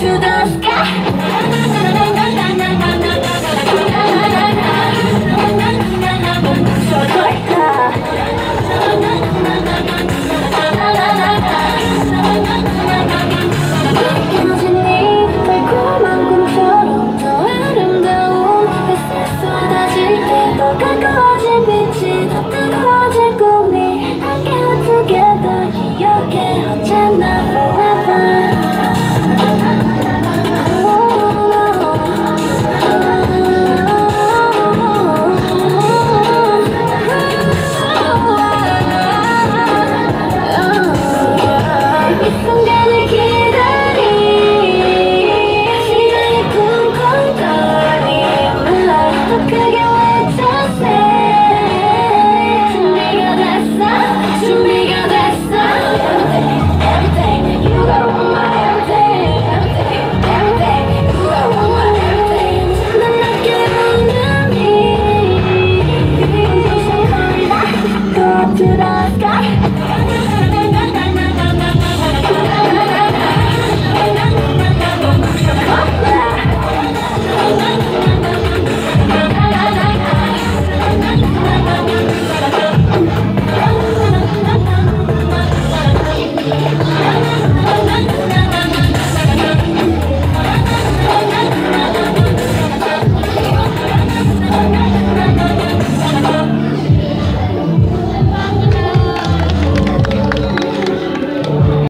to the Itu.